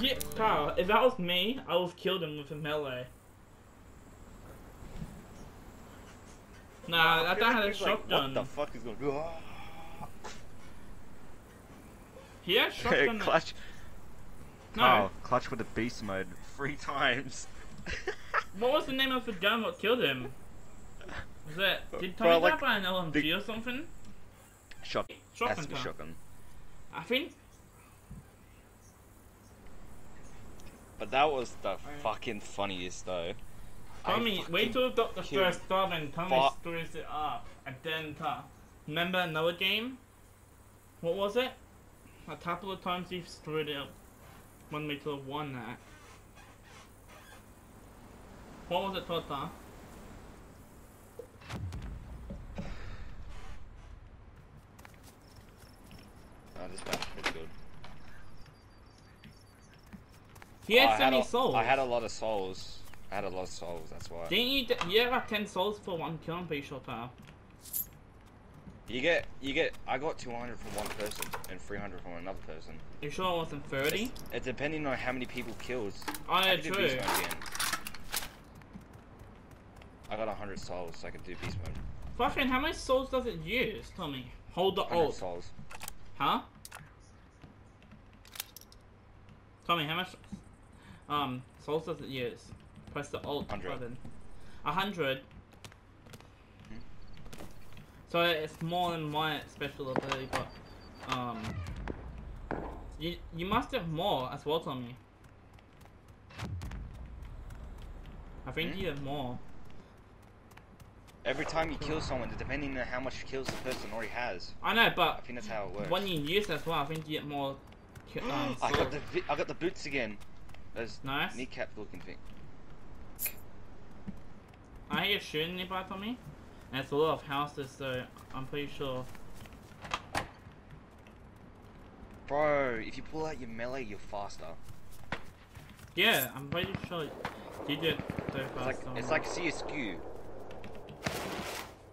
Yeah, Carl, if that was me, I would have killed him with a melee. Nah, I that guy had a he's like, shotgun. What the fuck is going on? He had shotgun. clutch. no. Oh, clutch with the beast mode three times. What was the name of the gun that killed him? Was it? Did Tommy like, die by an LMG the- or something? Shot. Shotgun. To shotgun. I think. But that was the fucking funniest though. I Tommy, wait till the, the first stop and Tommy Fuck. screws it up. And then, uh, remember another game? What was it? A couple of times he screwed it up. When we could have won that. What was it, Tota? Oh, this map's pretty good. He had so many a- souls. I had a lot of souls. I had a lot of souls. That's why. Didn't you? You had like 10 souls for one kill, I'm pretty sure, pal. You get, you get. I got 200 from one person and 300 from another person. You sure it wasn't 30? It's, it's depending on how many people killed. Oh, I yeah, do true. beast mode again. I got 100 souls, so I can do beast mode. Fucking, how many souls does it use, Tommy? Hold the 100 alt. souls. Huh? Tommy, how much um souls does it use? Press the alt 100. button. A hundred. Hmm. So it's more than my special ability, but um, you you must have more as well, Tommy. I think Hmm? you have more. Every time you kill someone, depending on how much kills the person already has. I know, but I think that's how it works. when you use as well, I think you get more. Um, I got the I got the boots again. Those Nice. kneecap looking thing. I hear shooting nearby for me, and it's a lot of houses, so I'm pretty sure. Bro, if you pull out your melee, you're faster. Yeah, I'm pretty sure you did so It's like it's like CSQ.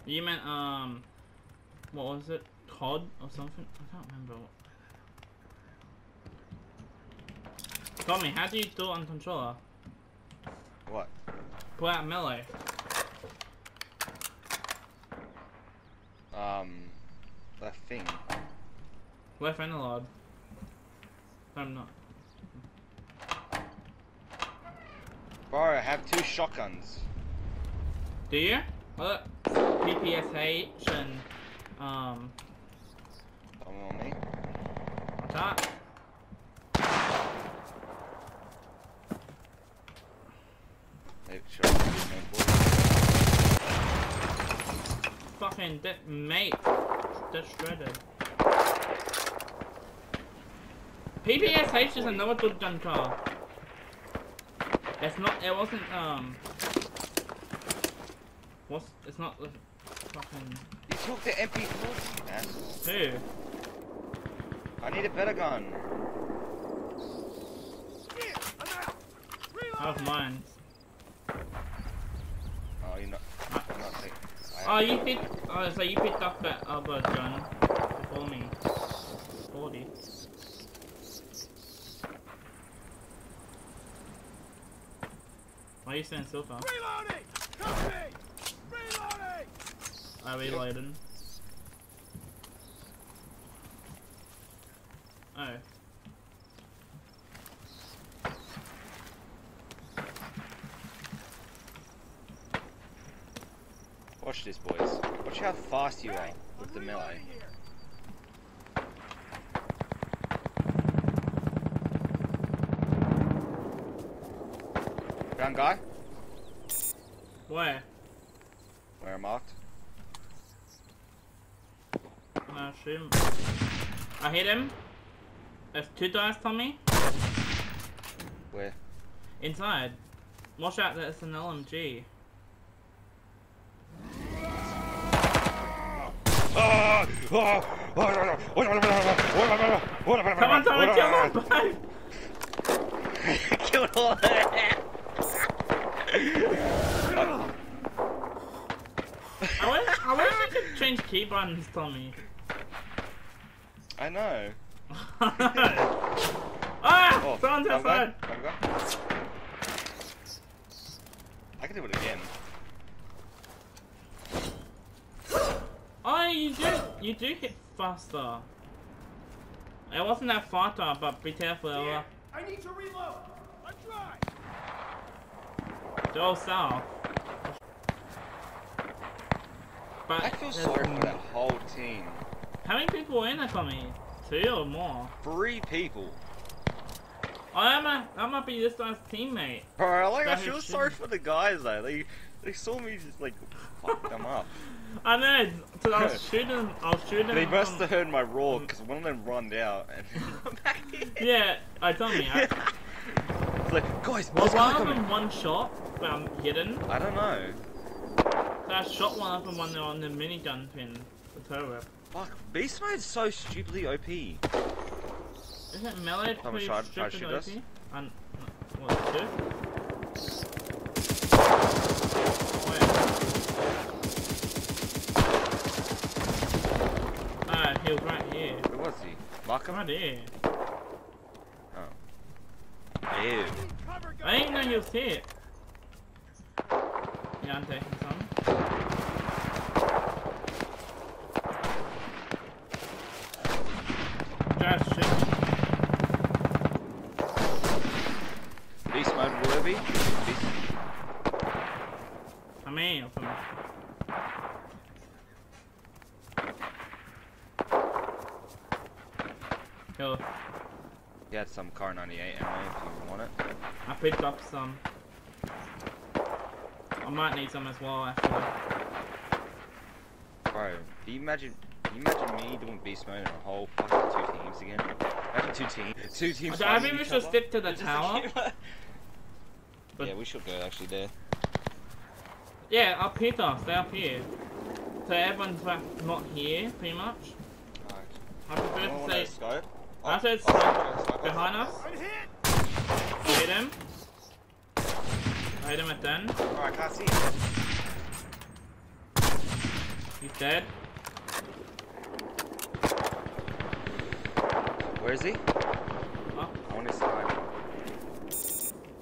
you meant um, what was it? COD or something? I can't remember. Tommy, how do you do it on controller? What? Pull out melee. Um, left thing. Left analog. I'm not. Bro, I have two shotguns. Do you? Uh, PPSH and um, Come on me. attack. Make sure I can use main board. Fucking that mate. That's shredded. PPSH is another good gun car. It's not. It wasn't. Um. What's? It's not the fucking. You took the MP40, ass. Who? I need a better gun. Of mine. Oh, you're not. I'm not. I Oh, you picked. Oh, so you picked up that other gun before me. Forty. Why are you saying silver? Reloading! Copy! Reloading! I reloaded. Oh. Watch this, boys. Watch how fast you are with the melee. Brown guy? Where? Where I marked? Uh, shoot him. I hit him. There's two dice on me. Where? Inside. Watch out, that's an LMG. Come on, Tommy, kill him! Killed all that. I wish, I wish I could change key buttons, Tommy. I know. Ah! Oh, Someone's outside! back, come back. I can do it again. Oh, you do, you do hit faster. It wasn't that faster, but be careful. Here, Uh, I need to reload. I'm dry. go south. But I feel sorry for that whole team. How many people were in it, me? Two or more? Three people. I am a, I might be this guy's teammate. Bro, like I That feel is sorry for the guys though. They they saw me just like fuck them up. I know, cause I was shooting, I was shooting. They must have heard my roar because one of them run out and run back in. Yeah, I told me. I, It's like, guys, was there's a guy one of them one shot, but I'm hidden. I don't know. So I shot one of them when they were on the minigun pin, the turret. Fuck, Beast Mode's so stupidly OP. Isn't melee pretty stupid shoot OP? And, what, two? Wait. Ah, he was right here. Where was he? I him? Right here. Ew. I ain't know he was here. Yeah, I'm taking some. Just shit. Beast Mode worthy? Beast I mean, of them. Yo, He had some Kar 98 ammo if you want it. I picked up some. I might need some as well, actually. Bro, can you imagine can you imagine me doing Beast Mode and a whole fucking two teams again? Imagine two teams two teams I think we should other. stick to the tower. But- yeah, we should go actually there. Yeah, up here though, stay up here. So everyone's like, not here, pretty much. I prefer Anyone to want scope? I said scope scope. behind us. I'm hit. Hit him. I hit him at then. Oh, I can't see him. He's dead. Where is he? Up, I want his side.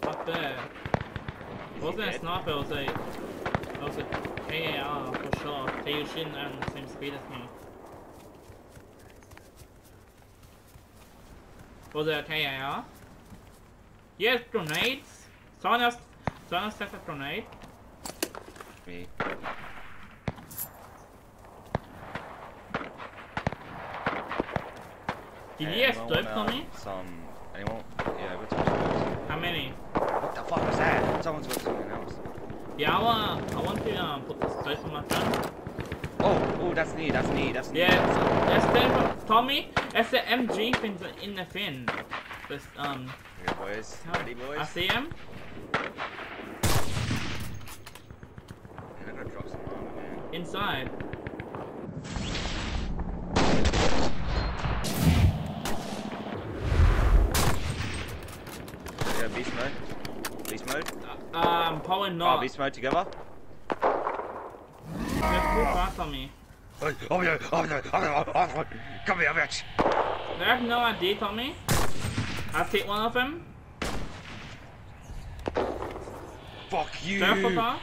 up there. Is It wasn't a sniper, it was a, it was a KAR for sure. They were shooting at the same speed as me. Was it a KAR? Yes. Someone else, someone set a grenade. Me. Did Hey, you escape want, from me? Some anyone? Yeah, we're talking How many? What the fuck was that? Someone's got something else. Yeah, I want, I want to um, put the scope on my phone. Oh, oh, that's me. That's me. That's me. Yeah, that's the Tommy. That's the MG thing in the fin. This um. Here, boys. Ready, boys? I see him. I'm gonna drop some armor, man. Inside. Yeah, beast mode. Beast mode. Uh, um, probably Oh, not. beast mode together. They're on me. Oh, oh, yeah, oh, yeah, oh, yeah, oh. Come here, bitch. They have no ID, Tommy. I hit one of them. Fuck you. Careful, car.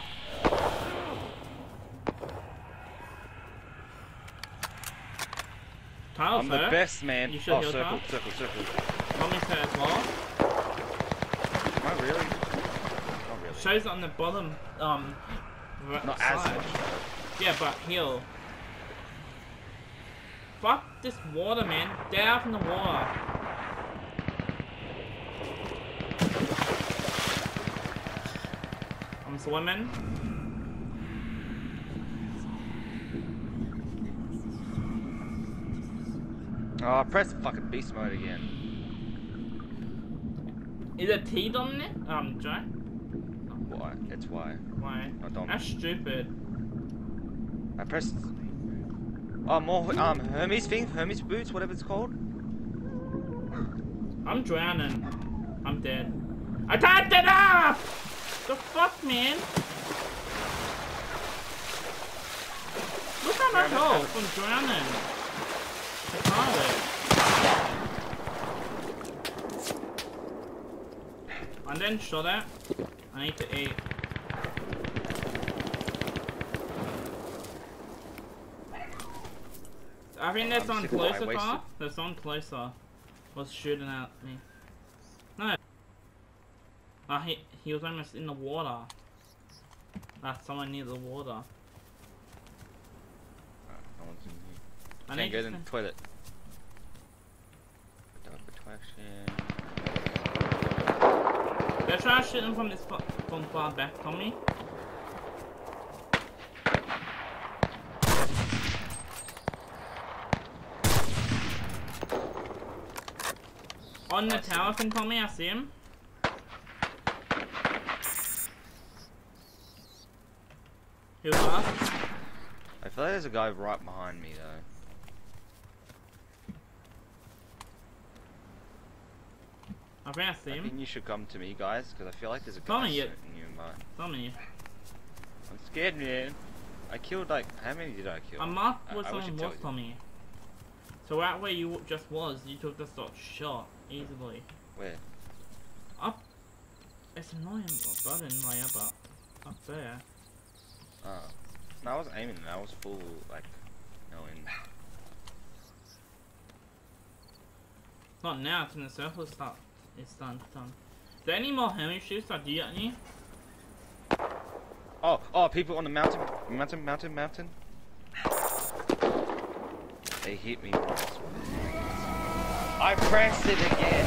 Kyle's I'm the best man. You should oh, heal circle, that. circle, circle. Tommy's hurt as well. Am I really? Not really. Shows on the bottom, um, r- Not as much. Yeah, but heal. Fuck this water, man. Get out from the water. I'm swimming. Oh, I press fucking beast mode again. Is it T dominant? Um, Joe? Why? It's why. Why? Not dominant. That's stupid. I pressed. Oh, more um Hermes thing, Hermes boots, whatever it's called. I'm drowning. I'm dead. I tapped it up! The fuck, man? Look at my health. I'm drowning. I can't And then shut it. I need to eat. I think there's I'm someone sick of my closer, Carl. There's someone closer. Was shooting at me. No. Ah, he, he was almost in the water. That's someone near the water. Uh, no one's in here. I Can't need get in the toilet. They're trying to shoot him from this from far back, Tommy. On the I tower thing, Tommy, I see him. Who was? I feel like there's a guy right behind me though. I think I see I him. think you should come to me, guys, because I feel like there's a Tell guy me you-. Tommy. I'm scared, man. I killed like how many did I kill? I marked I- where I someone was. Tommy. So right where you just was, you took the shot shot easily. Where? Up. It's annoying button way up up, up there. Oh. No, I was aiming and I was full like knowing. Not now, it's when the circle start it's done done. Is there any more Hermes shoes? Like, do you got any? Oh, oh, people on the mountain, mountain, mountain, mountain. They hit me once. I pressed it again.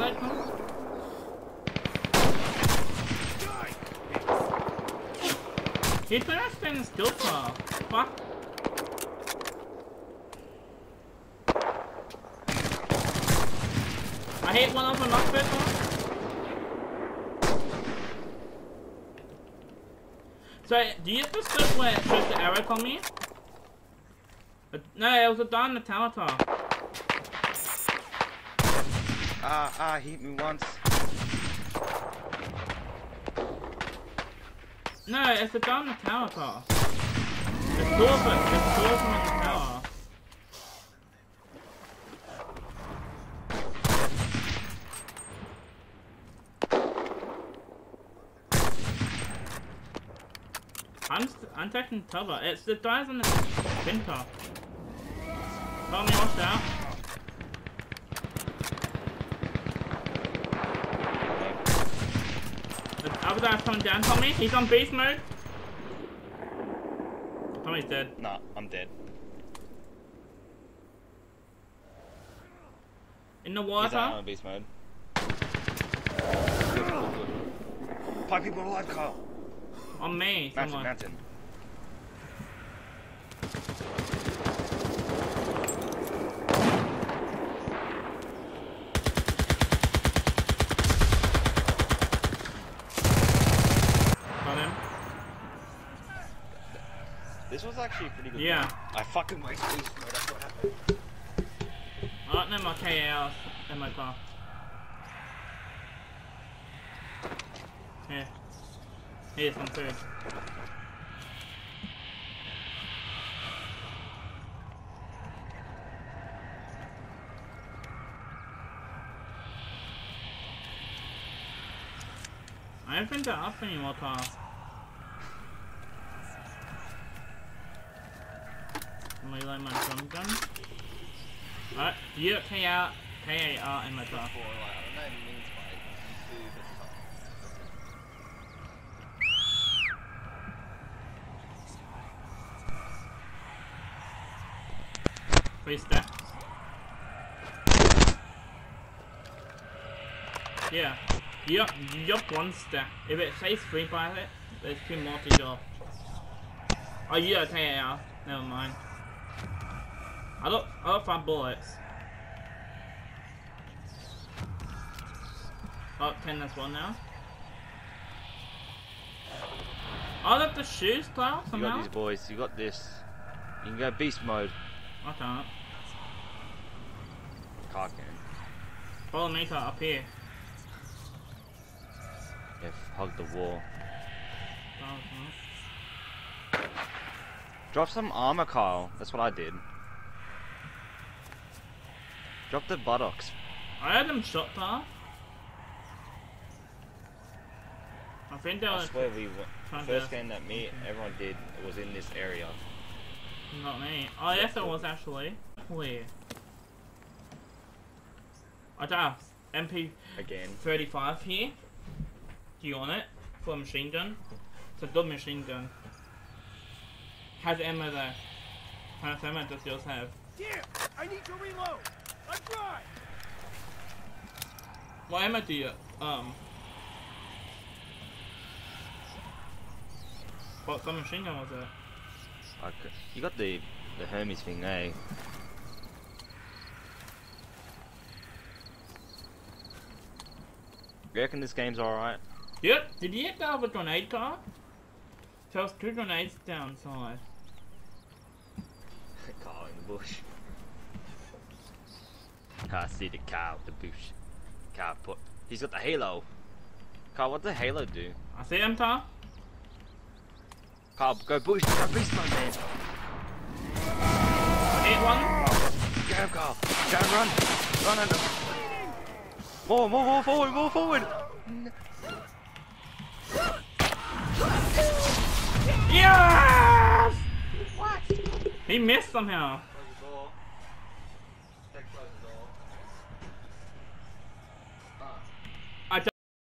They come? He's been standing still for fuck. I hit one of them up there. So, do you have the stuff where it the arrow on me? No, it was a down the Ah, ah, hit me once. No, it's a down the tower top. There's two of them. In the tower. I'm I'm taking cover. It's the guys on the top. Tell me watch out. Guy's coming down. Tommy, he's on beast mode. Tommy's dead. Nah, I'm dead. In the He's water. out on beast mode. Five people alive, Kyle. On me. Mountain, someone. mountain. Got him. This was actually a pretty good. Yeah. I fucking wasted beast mode. That's what happened. Oh, no more KALs in my car. Here. Here's some food. I don't think they're up anymore, Carl. Am Like my drum gun? Alright, you got KR, in my car. Three stacks. Yeah. You got one stack. If it says by it, there's two more to go. Oh, you got KAR. Never mind. I got, I got five bullets. Oh, 10 as well now. Oh, I got the shoes, Kyle, You somehow. got these boys. You got this. You can go beast mode. I can't. Car can. Follow me to up here. Yeah, hug the wall. Oh. Drop some armor, Kyle. That's what I did. Drop the buttocks. I had them shot, Kyle. think they I were swear we won. First to. game that me, Okay. everyone did was in this area. Not me. Oh, yes, it was actually. Where? I got a Again. MP35 here. Do you want it? For a machine gun? It's a good machine gun. Has ammo though. How much ammo does yours have? Damn! I need to reload! I'm dry! What ammo um... What kind of machine gun was? I c- you got the the Hermes thing, eh? You reckon this game's alright? Yep. Did you hit that with a grenade car? There's two grenades downside. car in the bush. I see the car with the bush. Car put. He's got the halo. Carl, what does the halo do? I see him, Tar. Carl, go bush, go beast mode, man. I hit one. Go, Carl. Go, run. Run under. More, more, more forward, more forward. Yes! He missed somehow.